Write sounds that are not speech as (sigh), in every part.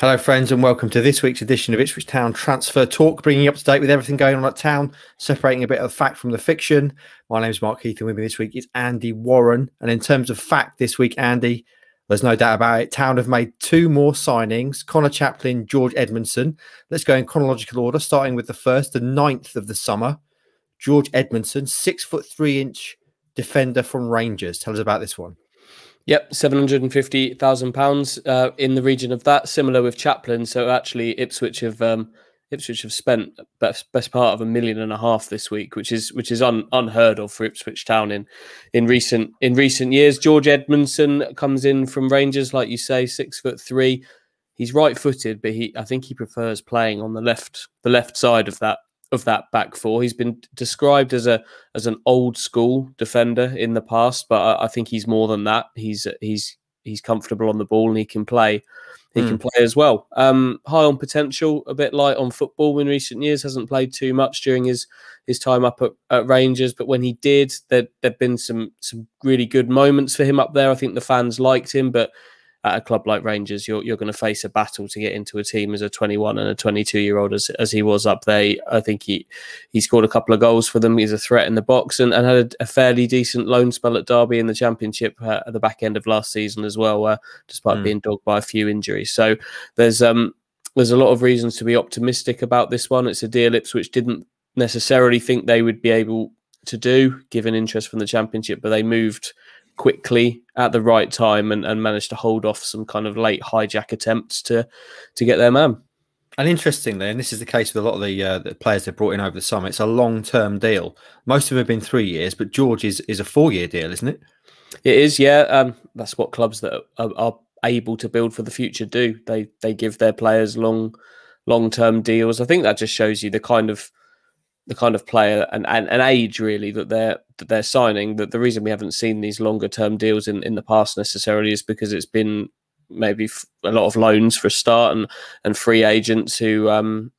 Hello, friends, and welcome to this week's edition of Ipswich Town Transfer Talk, bringing you up to date with everything going on at town, separating a bit of fact from the fiction. My name is Mark Heath, and with me this week is Andy Warren. And in terms of fact this week, Andy, there's no doubt about it. Town have made two more signings Connor Chaplin, George Edmondson. Let's go in chronological order, starting with the first, the ninth of the summer. George Edmondson, six foot three inch defender from Rangers. Tell us about this one. Yep, seven hundred and fifty thousand uh, pounds in the region of that. Similar with Chaplin. So actually, Ipswich have um, Ipswich have spent best, best part of a million and a half this week, which is which is un, unheard of for Ipswich Town in in recent in recent years. George Edmondson comes in from Rangers, like you say, six foot three. He's right footed, but he I think he prefers playing on the left the left side of that of that back four. He's been described as a as an old school defender in the past, but I, I think he's more than that. He's he's he's comfortable on the ball and he can play. He mm. can play as well. Um, high on potential, a bit light on football in recent years. Hasn't played too much during his his time up at, at Rangers, but when he did, there there'd been some some really good moments for him up there. I think the fans liked him, but at a club like Rangers, you're you're going to face a battle to get into a team as a 21 and a 22 year old as, as he was up there. I think he he scored a couple of goals for them. He's a threat in the box and, and had a, a fairly decent loan spell at Derby in the Championship uh, at the back end of last season as well, uh, despite mm. being dogged by a few injuries. So there's um there's a lot of reasons to be optimistic about this one. It's a deal Ipswich didn't necessarily think they would be able to do, given interest from the Championship, but they moved quickly at the right time and, and managed to hold off some kind of late hijack attempts to to get their man. And interestingly, and this is the case with a lot of the, uh, the players they've brought in over the summer, it's a long term deal. Most of them have been three years, but George is, is a four year deal, isn't it? It is, yeah. Um, that's what clubs that are, are, able to build for the future do. They they give their players long long term deals. I think that just shows you the kind of the kind of player and, and, and age really that they're that they're signing. That the reason we haven't seen these longer term deals in, in the past necessarily is because it's been maybe a lot of loans for a start and and free agents who um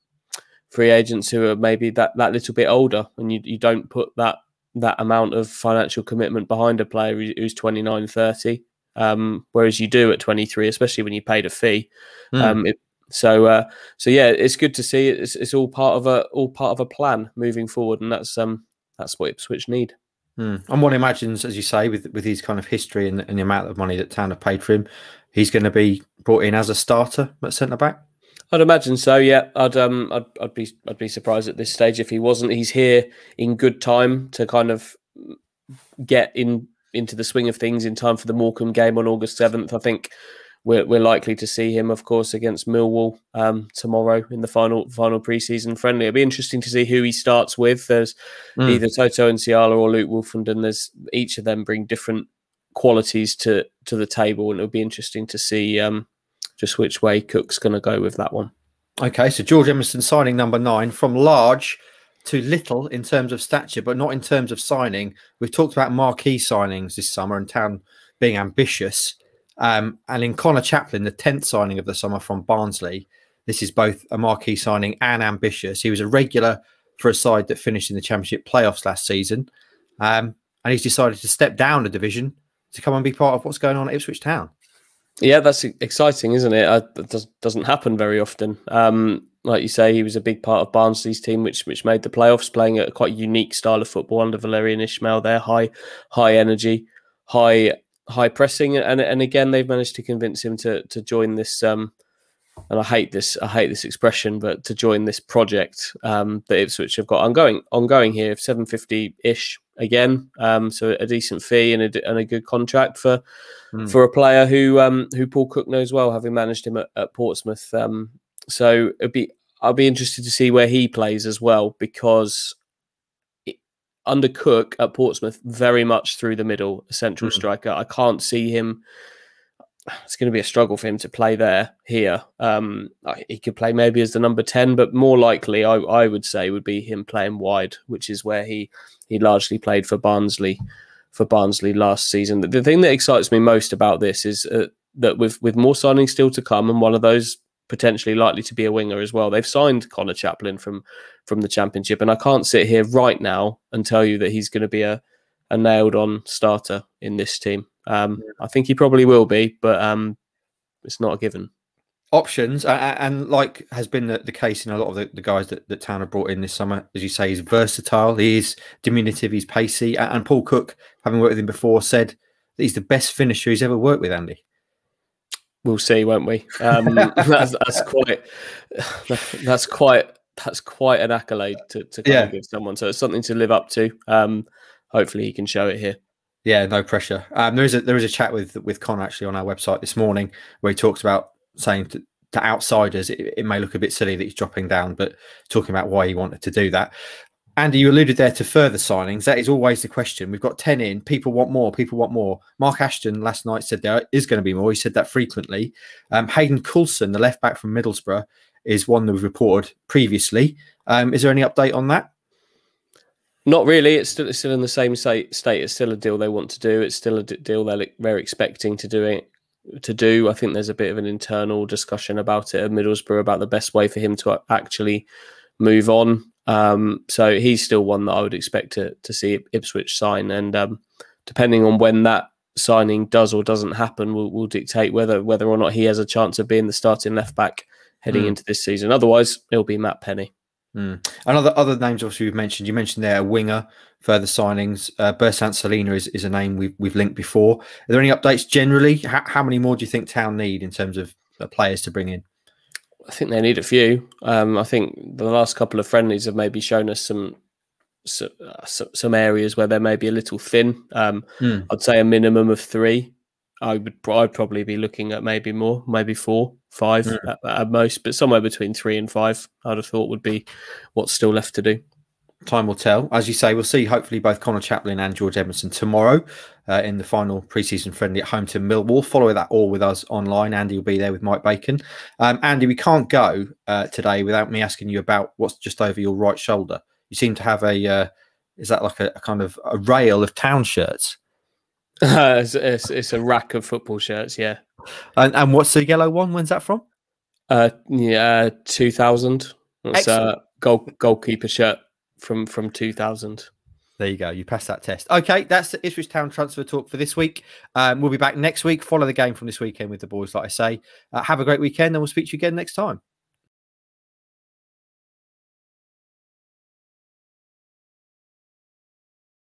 free agents who are maybe that that little bit older and you, you don't put that that amount of financial commitment behind a player who's 29 30 um, whereas you do at 23 especially when you paid a fee mm. um, it, so uh, so yeah, it's good to see. It's, it's all part of a all part of a plan moving forward, and that's um that's what Ipswich need. Hmm. And one imagines, as you say, with with his kind of history and, and the amount of money that Town have paid for him, he's going to be brought in as a starter at centre back. I'd imagine so. Yeah, I'd um, I'd, I'd be I'd be surprised at this stage if he wasn't. He's here in good time to kind of get in into the swing of things in time for the Morecambe game on August seventh. I think we're, we're likely to see him, of course, against Millwall um, tomorrow in the final final preseason friendly. It'll be interesting to see who he starts with. There's mm. either Toto Nsiala or Luke Woolfenden. There's each of them bring different qualities to to the table, and it'll be interesting to see um, just which way Cook's going to go with that one. Okay, so George Edmondson signing number nine from large to little in terms of stature, but not in terms of signing. We've talked about marquee signings this summer and town being ambitious. Um, and in Connor Chaplin, the 10th signing of the summer from Barnsley, this is both a marquee signing and ambitious. He was a regular for a side that finished in the Championship playoffs last season. Um, and he's decided to step down a division to come and be part of what's going on at Ipswich Town. Yeah, that's exciting, isn't it? Uh, it doesn't happen very often. Um, like you say, he was a big part of Barnsley's team, which which made the playoffs, playing a quite unique style of football under Valérien Ismaël. There, high high energy, high high pressing, and and again they've managed to convince him to to join this. Um, and I hate this. I hate this expression, but to join this project um, that Ipswich have got ongoing, ongoing here, seven fifty ish again. Um, so a decent fee and a, and a good contract for mm. for a player who um, who Paul Cook knows well, having managed him at, at Portsmouth. Um, so it'd be I'll be interested to see where he plays as well because under Cook at Portsmouth, very much through the middle, a central mm. striker. I can't see him. It's going to be a struggle for him to play there here. Um, he could play maybe as the number ten, but more likely, I, I would say, would be him playing wide, which is where he he largely played for Barnsley for Barnsley last season. The, the thing that excites me most about this is uh, that with with more signings still to come, and one of those potentially likely to be a winger as well. They've signed Connor Chaplin from from the championship, and I can't sit here right now and tell you that he's going to be a, a nailed on starter in this team. Um, I think he probably will be, but um, it's not a given. options, and like has been the, the, case in a lot of the, the guys that, that Town have brought in this summer, as you say, he's versatile, he is diminutive, he's pacey. And, and Paul Cook, having worked with him before, said that he's the best finisher he's ever worked with, Andy. We'll see, won't we? Um, (laughs) that's, that's, quite. That's quite. That's quite an accolade to, to yeah. give someone. So it's something to live up to. Um, hopefully, he can show it here. Yeah, no pressure. Um, there is a there is a chat with with Con actually on our website this morning where he talks about saying to, to outsiders it, it, may look a bit silly that he's dropping down, but talking about why he wanted to do that. Andy, you alluded there to further signings. That is always the question. We've got 10 in. People want more. People want more. Mark Ashton last night said there is going to be more. He said that frequently. Um, Hayden Coulson, the left back from Middlesbrough, is one that we've reported previously. Um, is there any update on that? Not really. It's still, it's still in the same state. It's still a deal they want to do. It's still a deal they're, they're expecting to do it to do. I think there's a bit of an internal discussion about it at Middlesbrough about the best way for him to actually move on. Um, so he's still one that I would expect to to see Ipswich sign, and um, depending on when that signing does or doesn't happen, will will dictate whether whether or not he has a chance of being the starting left back heading mm. into this season. Otherwise, it'll be Matt Penney. Mm. And other other names, obviously, we've mentioned. You mentioned there a winger, further signings. Uh, Bersant Celina is, is a name we've, we've linked before. Are there any updates generally? How, how many more do you think Town need in terms of uh, players to bring in? I think they need a few. Um, I think the last couple of friendlies have maybe shown us some some, uh, some areas where they may be a little thin. Um, mm. I'd say a minimum of three. I would I'd probably be looking at maybe more, maybe four, five mm. at, at, most, but somewhere between three and five. I'd have thought would be what's still left to do. Time will tell. As you say, we'll see hopefully both Connor Chaplin and George Edmondson tomorrow uh, in the final preseason friendly at home to Millwall. Follow that all with us online. Andy will be there with Mike Bacon. Um, Andy, we can't go uh, today without me asking you about what's just over your right shoulder. You seem to have a, uh, is that like a, a kind of a rail of town shirts? (laughs) it's, it's, it's, a rack of football shirts, yeah. And, and what's the yellow one? When's that from? Uh, yeah, two thousand. It's a goal goalkeeper shirt from from two thousand. There you go. You passed that test. Okay, that's the Ipswich Town transfer talk for this week. Um, we'll be back next week. Follow the game from this weekend with the boys, like I say. Uh, have a great weekend, and we'll speak to you again next time.